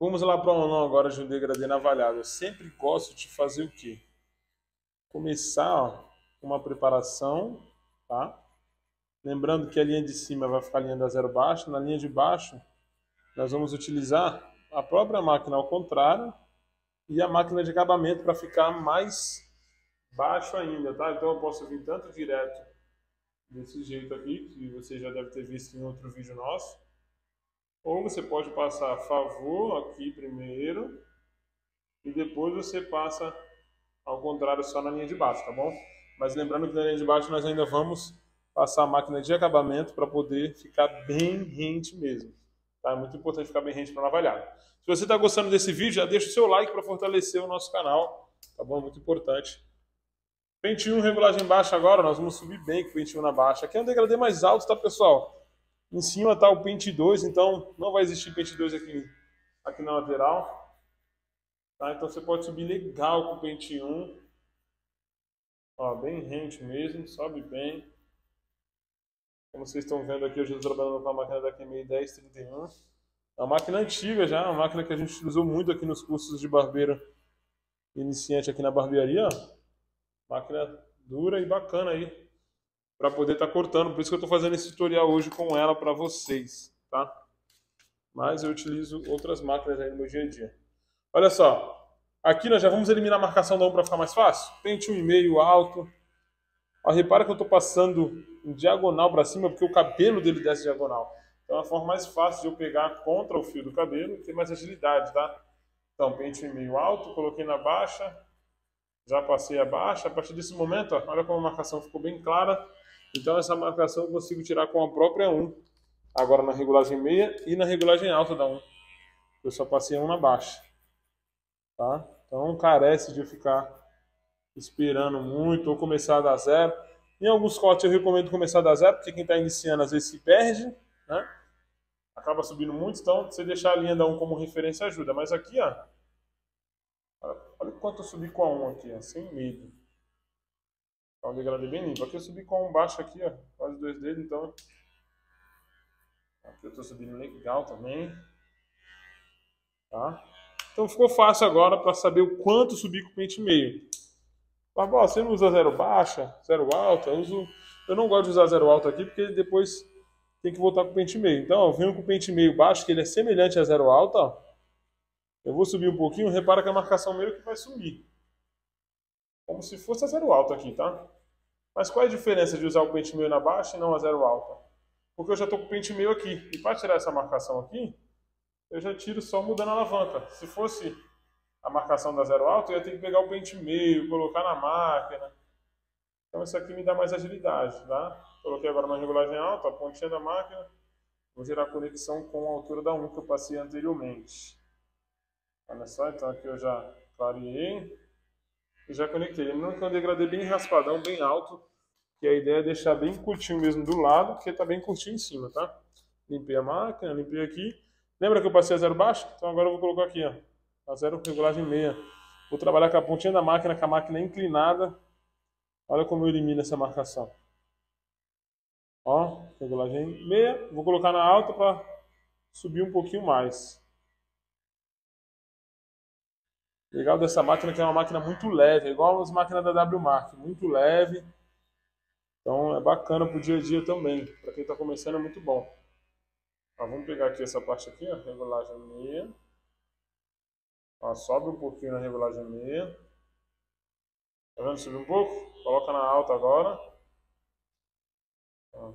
Vamos lá para o aulão agora de um degradê navalhado. Eu sempre gosto de fazer o quê? Começar ó, uma preparação, tá? Lembrando que a linha de cima vai ficar a linha da zero baixo. Na linha de baixo, nós vamos utilizar a própria máquina ao contrário e a máquina de acabamento para ficar mais baixo ainda, tá? Então eu posso vir tanto direto desse jeito aqui, que você já deve ter visto em outro vídeo nosso, ou você pode passar a favor aqui primeiro e depois você passa ao contrário só na linha de baixo, tá bom? Mas lembrando que na linha de baixo nós ainda vamos passar a máquina de acabamento para poder ficar bem rente mesmo. Tá? É muito importante ficar bem rente para navalhar. Se você está gostando desse vídeo, já deixa o seu like para fortalecer o nosso canal, tá bom? Muito importante. Pente 1, regulagem baixa agora, nós vamos subir bem com o pente 1 na baixa. Aqui é um degradê mais alto, tá, pessoal? Em cima tá o pente 2, então não vai existir pente 2 aqui, aqui na lateral. Tá? Então você pode subir legal com o pente 1. Ó, bem rente mesmo, sobe bem. Como vocês estão vendo aqui, eu já estou trabalhando com a máquina da QMI 1031. É uma máquina antiga já, uma máquina que a gente usou muito aqui nos cursos de barbeiro iniciante aqui na barbearia. Máquina dura e bacana aí para poder estar tá cortando. Por isso que eu estou fazendo esse tutorial hoje com ela para vocês, tá? Mas eu utilizo outras máquinas aí no meu dia a dia. Olha só, aqui nós já vamos eliminar a marcação da 1 para ficar mais fácil. Pente 1,5 alto. Ó, repara que eu estou passando em diagonal para cima porque o cabelo dele desce diagonal. Então é a forma mais fácil de eu pegar contra o fio do cabelo e ter mais agilidade, tá? Então, pente 1,5 alto, coloquei na baixa, já passei a baixa. A partir desse momento, ó, olha como a marcação ficou bem clara. Então essa marcação eu consigo tirar com a própria 1. Agora na regulagem meia e na regulagem alta da 1. Eu só passei a 1 na baixa. Tá? Então carece de ficar esperando muito ou começar a dar zero. Em alguns cortes eu recomendo começar a dar zero, porque quem está iniciando às vezes se perde, né? Acaba subindo muito, então você deixar a linha da 1 como referência ajuda. Mas aqui, ó, Olha quanto eu subi com a 1 aqui, ó, sem medo. Tá um degradê bem limpo. Aqui eu subi com 1 baixo aqui, ó, quase dois dedos, então... Aqui eu tô subindo legal também. Tá? Então ficou fácil agora para saber o quanto subir com o pente meio. Barbosa, você não usa zero baixa, zero alta? Eu, uso... eu não gosto de usar zero alta aqui porque depois tem que voltar com o pente meio. Então, ó, venho com o pente meio baixo, que ele é semelhante a zero alta, ó. Eu vou subir um pouquinho, repara que a marcação meio que vai sumir. Como se fosse a zero alta aqui, tá? Mas qual é a diferença de usar o pente meio na baixa e não a zero alta? Porque eu já estou com o pente meio aqui. E para tirar essa marcação aqui, eu já tiro só mudando a alavanca. Se fosse a marcação da zero alta, eu ia ter que pegar o pente meio, colocar na máquina. Então isso aqui me dá mais agilidade, tá? Coloquei agora na regulagem alta, a pontinha da máquina. Vou gerar conexão com a altura da 1 que eu passei anteriormente. Olha só, então aqui eu já clareei já conectei. Lembrando que eu degradei bem raspadão, bem alto, que a ideia é deixar bem curtinho mesmo do lado, porque tá bem curtinho em cima, tá? Limpei a máquina, limpei aqui. Lembra que eu passei a zero baixo? Então agora eu vou colocar aqui, ó, a zero regulagem meia. Vou trabalhar com a pontinha da máquina, com a máquina inclinada. Olha como eu elimino essa marcação. Ó, regulagem meia. Vou colocar na alta para subir um pouquinho mais. Legal dessa máquina que é uma máquina muito leve, é igual as máquinas da WMark, muito leve. Então é bacana para o dia a dia também. Para quem está começando é muito bom. Ó, vamos pegar aqui essa parte aqui, ó, regulagem meia. Ó, sobe um pouquinho na regulagem meia. Tá vendo? Subir um pouco. Coloca na alta agora. Ó.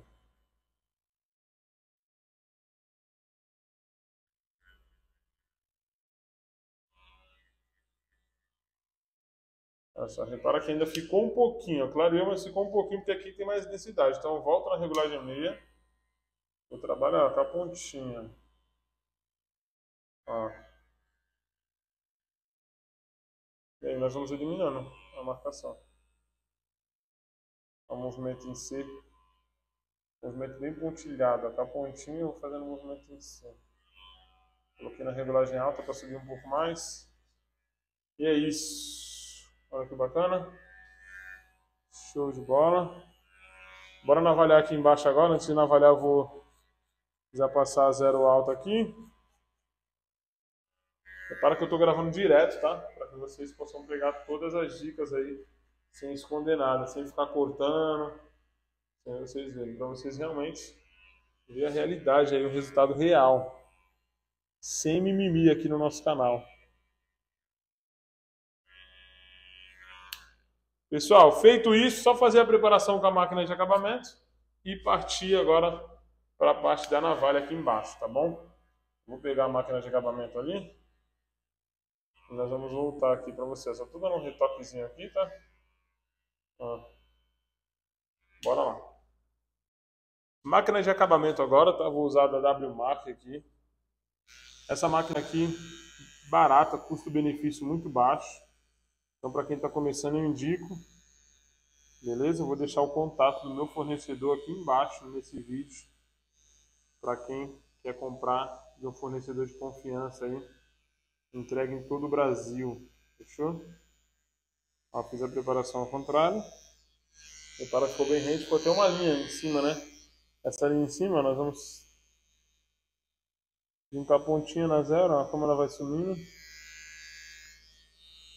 Repara que ainda ficou um pouquinho, clareou, mas ficou um pouquinho, porque aqui tem mais densidade. Então volta na regulagem meia. Vou trabalhar com a pontinha. Ó. E aí nós vamos eliminando a marcação. O movimento em C. Movimento bem pontilhado. A pontinha eu vou fazendo o movimento em C. Coloquei na regulagem alta para subir um pouco mais. E é isso. Olha que bacana. Show de bola. Bora navalhar aqui embaixo agora. Antes de navalhar, eu vou já passar zero alto aqui. Repara que eu estou gravando direto, tá? Para que vocês possam pegar todas as dicas aí sem esconder nada, sem ficar cortando, sem vocês verem, para vocês realmente ver a realidade aí, o resultado real, sem mimimi aqui no nosso canal. Pessoal, feito isso, só fazer a preparação com a máquina de acabamento e partir agora para a parte da navalha aqui embaixo, tá bom? Vou pegar a máquina de acabamento ali. E nós vamos voltar aqui para vocês. Só tô dando um retoquezinho aqui, tá? Ó. Bora lá. Máquina de acabamento agora, tá? Vou usar da W-Mark aqui. Essa máquina aqui, barata, custo-benefício muito baixo. Então, para quem está começando, eu indico. Beleza? Eu vou deixar o contato do meu fornecedor aqui embaixo nesse vídeo. Para quem quer comprar de um fornecedor de confiança aí. Entrega em todo o Brasil. Fechou? Ó, fiz a preparação ao contrário. Repara que ficou bem rente. Ficou até uma linha em cima, né? Essa linha em cima, nós vamos juntar a pontinha na zero. Ó, como ela vai sumindo.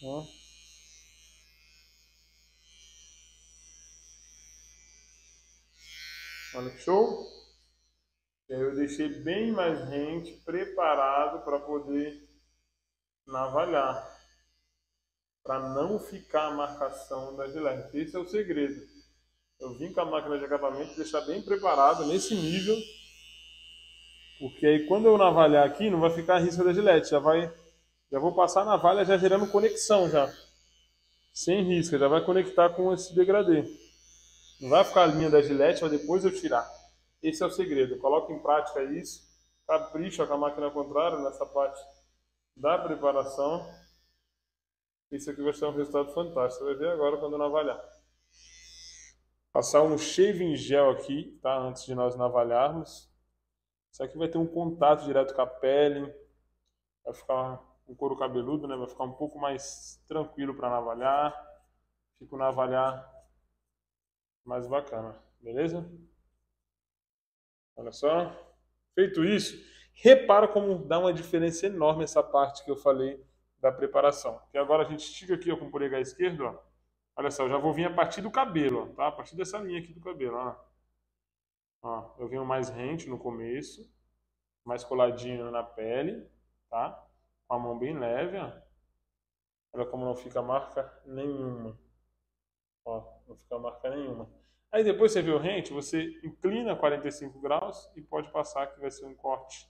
Ó. Olha que show! Eu deixei bem mais rente, preparado para poder navalhar. Para não ficar a marcação da gilete. Esse é o segredo. Eu vim com a máquina de acabamento deixar bem preparado nesse nível. Porque aí quando eu navalhar aqui, não vai ficar a risca da gilete. Já vai. Já vou passar a navalha já gerando conexão já. Sem risca, já vai conectar com esse degradê. Não vai ficar a linha da gilete, mas depois eu tirar. Esse é o segredo. Coloque em prática isso. Capricha com a máquina contrária nessa parte da preparação. Isso aqui vai ser um resultado fantástico. Você vai ver agora quando navalhar. Passar um shaving gel aqui, tá? Antes de nós navalharmos. Isso aqui vai ter um contato direto com a pele. Vai ficar um couro cabeludo, né? Vai ficar um pouco mais tranquilo para navalhar. Fico navalhar mais bacana, beleza? Olha só. Feito isso, repara como dá uma diferença enorme essa parte que eu falei da preparação. Que agora a gente estica aqui ó, com o polegar esquerdo, ó. Olha só, eu já vou vir a partir do cabelo, ó, tá? A partir dessa linha aqui do cabelo, ó. ó. Eu venho mais rente no começo, mais coladinho na pele, tá? Com a mão bem leve, ó. Olha como não fica marca nenhuma. Ó, não fica marca nenhuma. Aí depois você vê o rente, você inclina 45 graus e pode passar que vai ser um corte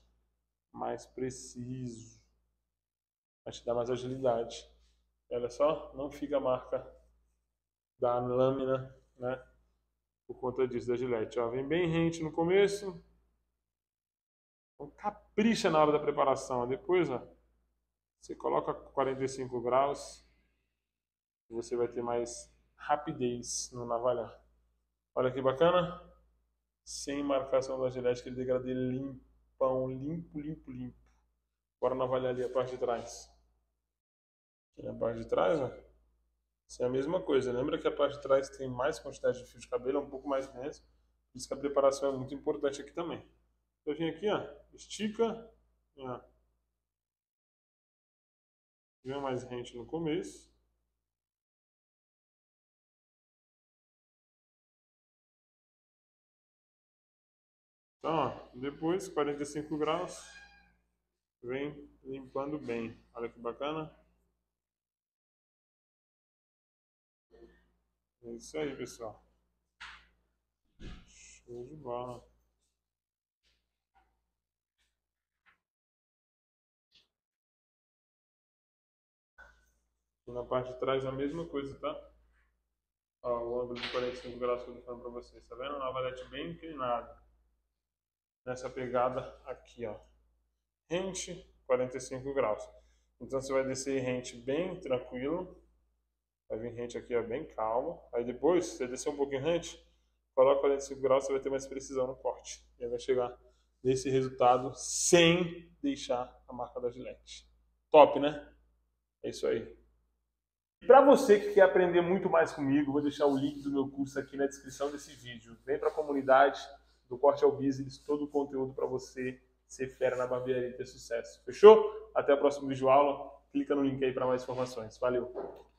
mais preciso. Vai te dar mais agilidade. E olha só, não fica a marca da lâmina, né? Por conta disso, da gilete. Ó, vem bem rente no começo. Então, capricha na hora da preparação. Depois, ó, você coloca 45 graus. E você vai ter mais rapidez no navalhar. Olha que bacana. Sem marcação da gilete, aquele degradê limpão, limpo, limpo, limpo. Agora navalhar ali a parte de trás. Aqui na parte de trás, ó. Isso é a mesma coisa. Lembra que a parte de trás tem mais quantidade de fio de cabelo, é um pouco mais denso. Por isso que a preparação é muito importante aqui também. Eu vim aqui, ó, estica, ó. Vem mais rente no começo. Então, ó, depois 45 graus, vem limpando bem. Olha que bacana. É isso aí, pessoal. Show de bola. E na parte de trás a mesma coisa, tá? Ó, o ângulo de 45 graus que eu tô falando pra vocês, tá vendo? Uma valete bem inclinada nessa pegada aqui, ó. Rente, 45 graus. Então você vai descer rente bem tranquilo. Vai vir rente aqui, ó, bem calmo. Aí depois, você descer um pouquinho rente, coloca 45 graus, você vai ter mais precisão no corte. E aí vai chegar nesse resultado sem deixar a marca da gilete. Top, né? É isso aí. Para você que quer aprender muito mais comigo, vou deixar o link do meu curso aqui na descrição desse vídeo. Vem para a comunidade, do Corte ao Business, todo o conteúdo para você ser fera na barbearia e ter sucesso. Fechou? Até o próximo vídeo aula. Clica no link aí para mais informações. Valeu!